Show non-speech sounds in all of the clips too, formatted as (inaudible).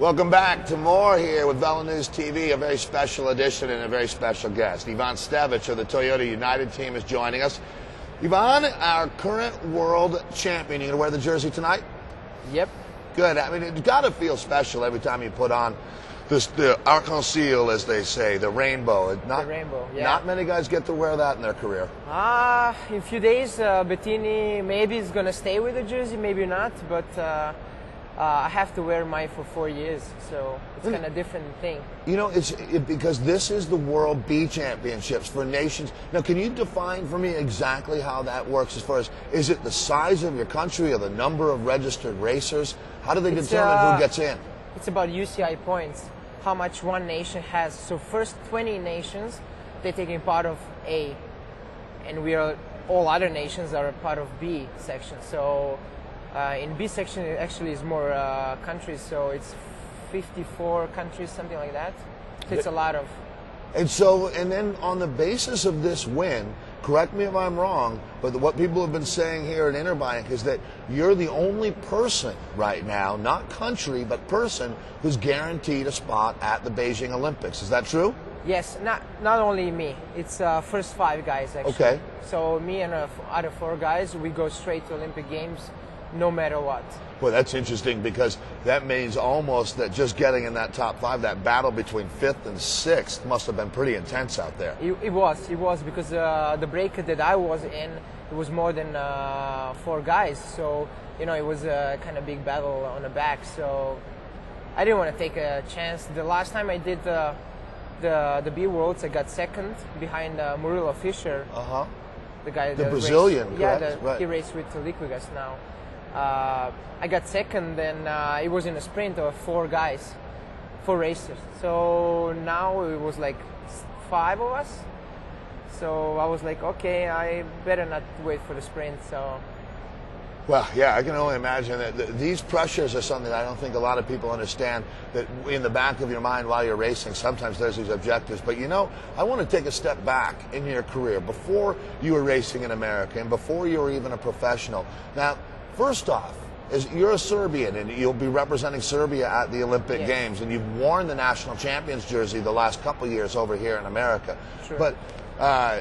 Welcome back to more here with VeloNews TV, a very special edition and a very special guest. Ivan Stevic of the Toyota United team is joining us. Ivan, our current world champion, you going to wear the jersey tonight? Yep. Good. I mean, it's got to feel special every time you put on this, the arc-en-ciel, as they say, the rainbow. Not, the rainbow, yeah. Not many guys get to wear that in their career. Ah, uh, in a few days, uh, Bettini maybe is going to stay with the jersey, maybe not, but uh, uh, I have to wear mine for four years, so it's kind of different thing. You know, it's it, because this is the World B Championships for nations. Now, can you define for me exactly how that works? As far as is it the size of your country or the number of registered racers? How do they It's, determine uh, who gets in? It's about UCI points, how much one nation has. So first 20 nations, they're taking part of A, and we are all other nations are a part of B section. So uh, in B section, it actually is more uh, countries. So it's 54 countries, something like that. So it's a lot of. And so, and then on the basis of this win, correct me if I'm wrong, but what people have been saying here at Interbike is that you're the only person right now, not country, but person, who's guaranteed a spot at the Beijing Olympics. Is that true? Yes, not not only me. It's uh, first five guys actually. Okay. So me and uh, other four guys, we go straight to Olympic Games, no matter what. Well, that's interesting because that means almost that just getting in that top five, that battle between fifth and sixth must have been pretty intense out there. It, it was, it was because uh, the break that I was in, it was more than uh, four guys. So you know, it was a kind of big battle on the back. So I didn't want to take a chance. The last time I did the the, the B Worlds, I got second behind uh, Murilo Fischer. Uh huh. the guy The Brazilian, raced, yeah the, Right. he raced with Liquigas now uh, I got second and uh, it was in a sprint of four guys four racers so now it was like five of us so I was like okay I better not wait for the sprint so Well, yeah, I can only imagine that th- these pressures are something I don't think a lot of people understand. That in the back of your mind while you're racing, sometimes there's these objectives. But you know, I want to take a step back in your career before you were racing in America and before you were even a professional. Now, first off, is you're a Serbian and you'll be representing Serbia at the Olympic Yes. Games, and you've worn the national champions jersey the last couple years over here in America. Sure. But uh,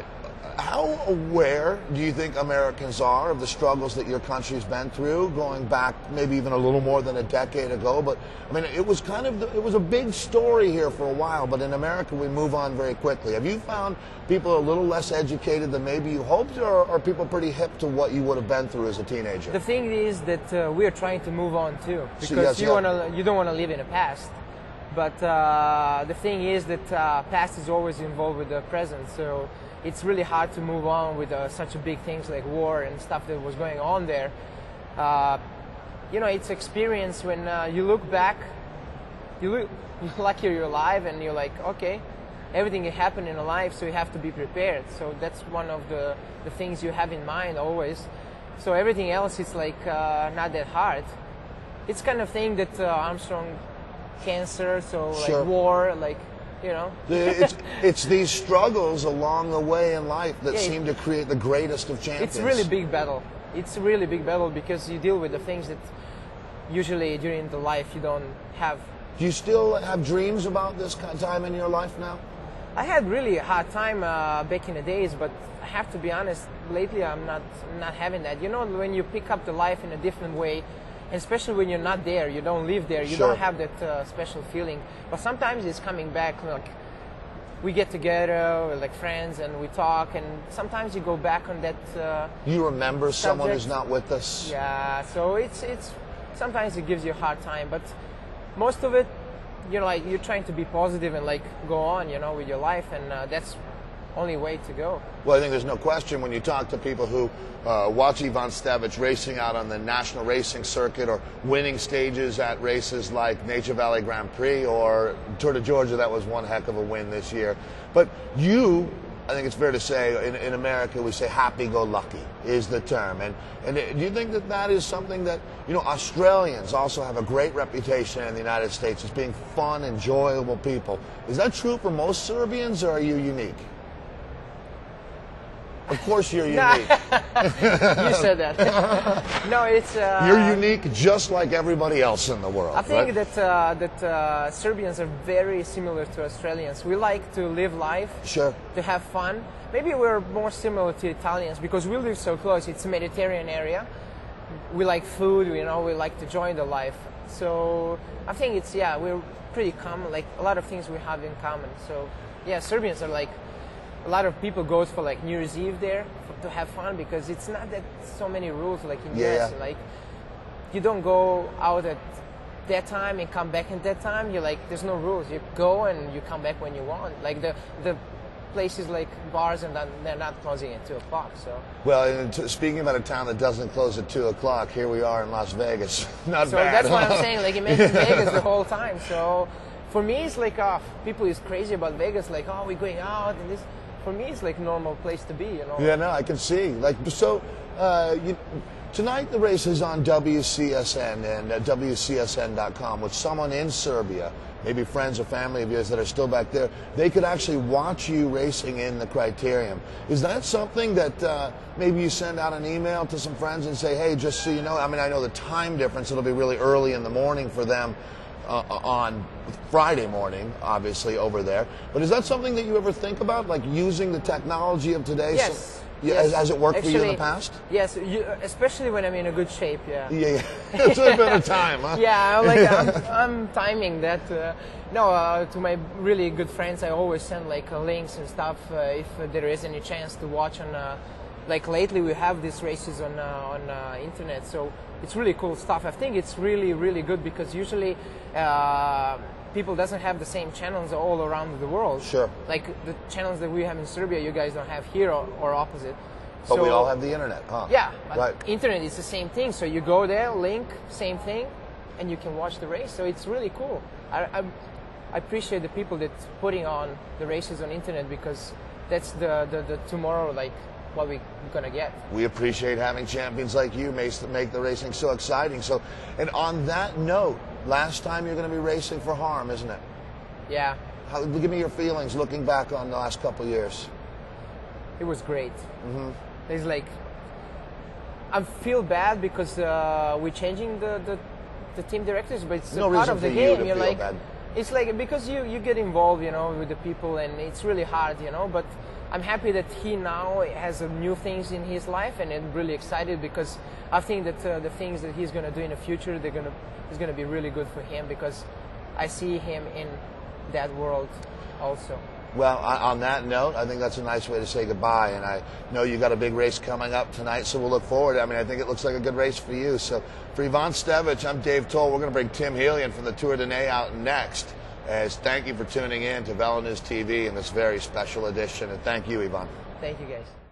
how aware do you think Americans are of the struggles that your country's been through, going back maybe even a little more than a decade ago? But I mean, it was kind of it was a big story here for a while. But in America, we move on very quickly. Have you found people a little less educated than maybe you hoped, or are people pretty hip to what you would have been through as a teenager? the thing is that uh, we are trying to move on too So, because yes, you yeah. want to you don't want to live in the past but uh, the thing is that uh, past is always involved with the present so it's really hard to move on with uh, such a big things like war and stuff that was going on there. Uh, you know it's experience when uh, you look back you look (laughs) you're lucky you're alive and you're like okay everything can happen in a life so you have to be prepared. So that's one of the, the things you have in mind always. So everything else is like uh, not that hard. It's kind of thing that armstrong cancer so like war like you know it's, (laughs) it's these struggles along the way in life that Yeah, seem to create the greatest of champions. it's a really big battle it's a really big battle because you deal with the things that usually during the life you don't have Do you still have dreams about this kind of time in your life now? I had really a hard time uh, back in the days, but I have to be honest. Lately, I'm not not having that. You know, when you pick up the life in a different way, and especially when you're not there, you don't live there, you Sure. don't have that uh, special feeling. But sometimes it's coming back. Like we get together, we're like friends, and we talk, and sometimes you go back on that. Uh, you remember someone who's not with us? yeah, so it's it's sometimes it gives you a hard time, but most of it, you know, like you're trying to be positive and like go on, you know, with your life, and uh, that's only way to go. Well, I think there's no question when you talk to people who uh, watch Ivan Stevic racing out on the national racing circuit or winning stages at races like Nature Valley Grand Prix or Tour de Georgia. That was one heck of a win this year. But you, I think it's fair to say, in, in America we say happy-go-lucky is the term. And, and do you think that that is something that, you know, Australians also have a great reputation in the United States as being fun, enjoyable people. Is that true for most Serbians or are you unique? Of course, you're (laughs) unique. (laughs) you said that. (laughs) no, it's. Uh, You're unique, just like everybody else in the world. I think right? that uh, that uh, Serbians are very similar to Australians. We like to live life, Sure. to have fun. Maybe we're more similar to Italians because we live so close. It's a Mediterranean area. We like food, you know. We like to join the life. So I think it's yeah, we're pretty common. Like a lot of things we have in common. So yeah, Serbians are like a lot of people goes for like New Year's Eve there for, to have fun because it's not that so many rules like in Yeah, US. yeah. Like you don't go out at that time and come back at that time. You're like there's no rules. You go and you come back when you want. Like the the places like bars and they're not closing at two o'clock. So Well, and t- speaking about a town that doesn't close at two o'clock, here we are in Las Vegas. (laughs) Not so bad. that's what I'm saying. Like imagine (laughs) Vegas the whole time. So for me it's like uh, people is crazy about Vegas. Like oh we're going out and this. For me it's like normal place to be. You know. Yeah, no, I can see. Like, so uh, you, tonight the race is on WCSN and uh, WCSN.com with someone in Serbia, maybe friends or family of yours that are still back there. They could actually watch you racing in the Criterium. Is that something that uh, maybe you send out an email to some friends and say, hey, just so you know, I mean, I know the time difference, it'll be really early in the morning for them. Uh, on Friday morning, obviously over there. But is that something that you ever think about, like using the technology of today? Yes. So- yeah, yes. has, has it worked for you in the past? Yes, you, especially when I'm in a good shape. Yeah. Yeah, yeah. (laughs) it's a bit of time, huh? (laughs) yeah, I'm like I'm, (laughs) I'm timing that. Uh, no, uh, to my really good friends, I always send like uh, links and stuff uh, if uh, there is any chance to watch on. Like lately, we have these races on uh, on uh, internet, so it's really cool stuff. I think it's really really good because usually. Uh, People doesn't have the same channels all around the world. Sure. Like the channels that we have in Serbia, you guys don't have here, or, or opposite. But we all have the internet, huh? yeah, but Right. internet is the same thing. So you go there, link, same thing, and you can watch the race. So it's really cool. I, I, I appreciate the people that putting on the races on internet because that's the, the, the tomorrow like what we're gonna get. We appreciate having champions like you make, make the racing so exciting. So, and on that note, last time you're going to be racing for Harm, isn't it? Yeah, How, give me your feelings looking back on the last couple of years. it was great. Mm-hmm. It's like I feel bad because uh, we're changing the, the, the team directors, but it's a No part of the you game. to You're feel like, bad. it's like because you you get involved, you know, with the people, and it's really hard, you know. But I'm happy that he now has new things in his life, and I'm really excited because I think that uh, the things that he's gonna do in the future, they're gonna is gonna be really good for him because I see him in that world also. Well, on that note, I think that's a nice way to say goodbye. And I know you got a big race coming up tonight, so we'll look forward. I mean, I think it looks like a good race for you. So for Ivan Stevic, I'm Dave Towle. We're going to bring Tim Helian from the Tour de Nez out next. As thank you for tuning in to Vela TV in this very special edition. And thank you, Ivan. Thank you guys.